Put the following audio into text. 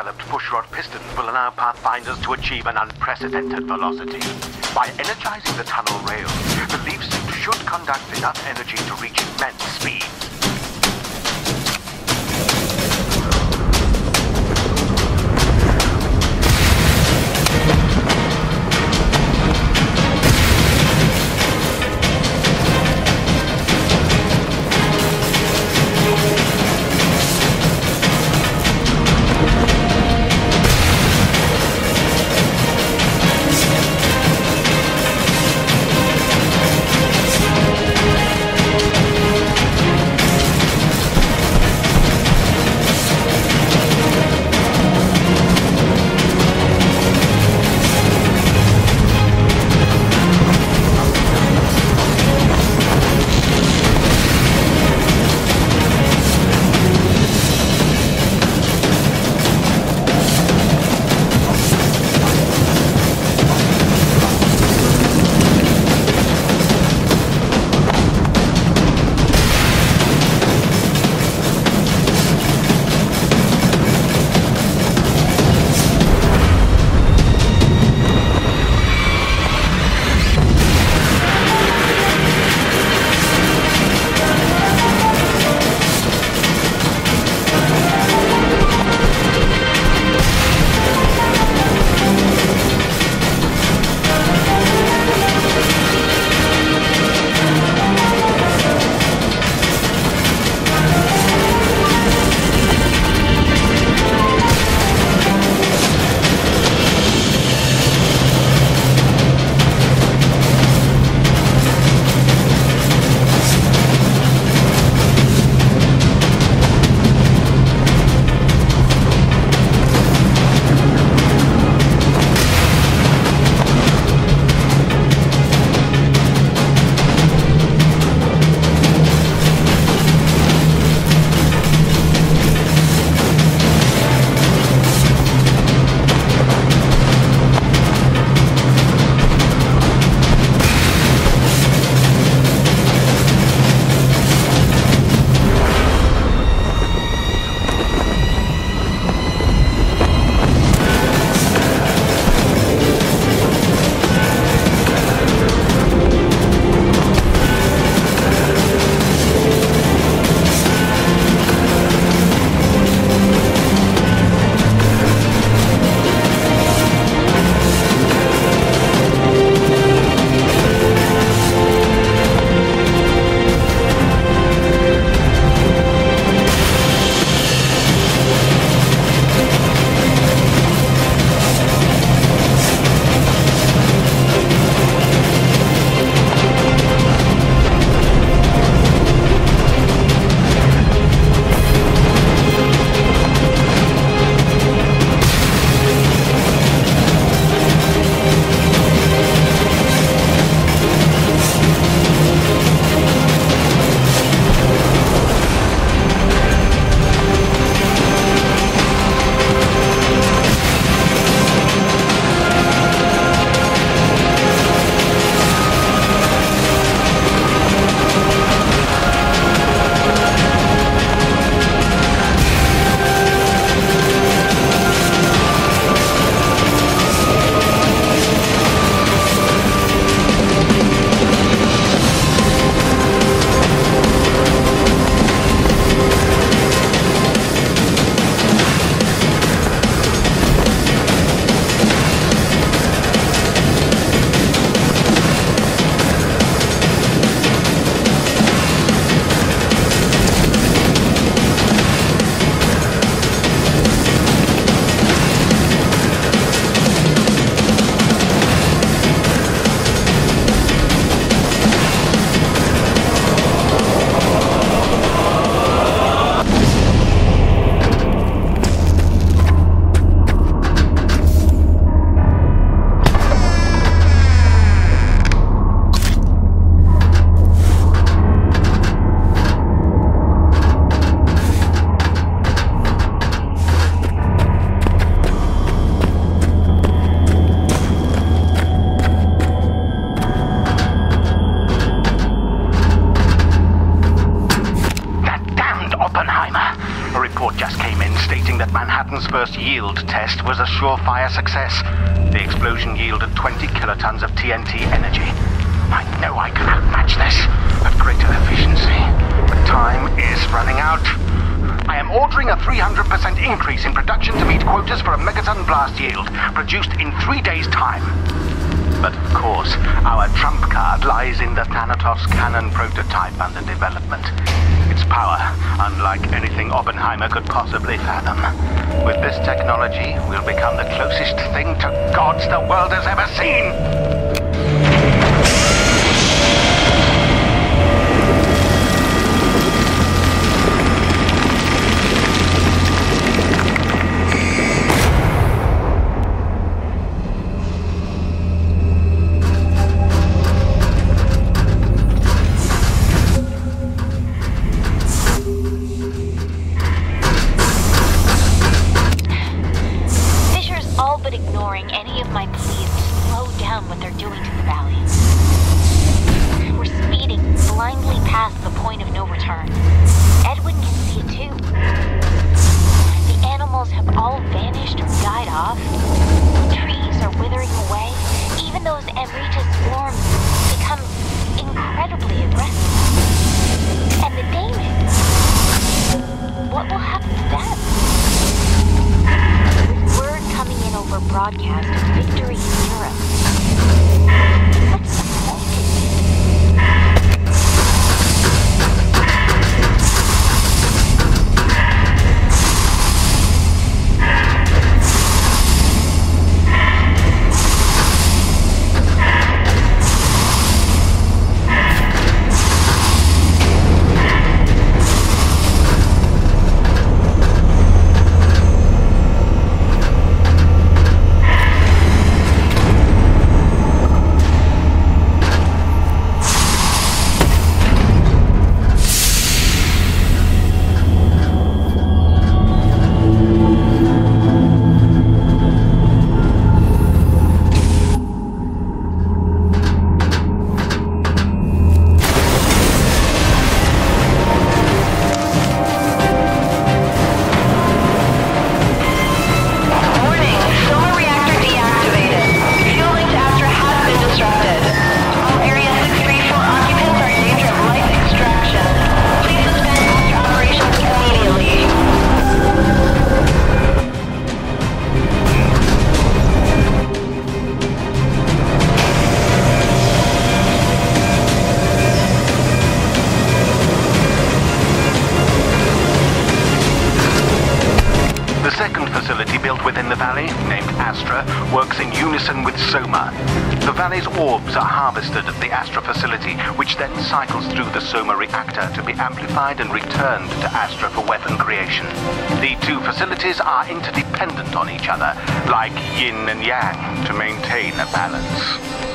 developed pushrod pistons will allow Pathfinders to achieve an unprecedented velocity. By energizing the tunnel rails, the leaf suit should conduct enough energy to reach immense speeds. Yield test was a surefire success. The explosion yielded 20 kilotons of TNT energy. I know I can outmatch this at greater efficiency, but time is running out. I am ordering a 300% increase in production to meet quotas for a megaton blast yield, produced in three days' time. But of course, our lies in the Thanatos cannon prototype under development. Its power, unlike anything Oppenheimer could possibly fathom. With this technology, we'll become the closest thing to gods the world has ever seen. Broadcast victory built within the valley, named Astra, works in unison with Soma. The valley's orbs are harvested at the Astra facility, which then cycles through the Soma reactor to be amplified and returned to Astra for weapon creation. The two facilities are interdependent on each other, like yin and yang, to maintain a balance.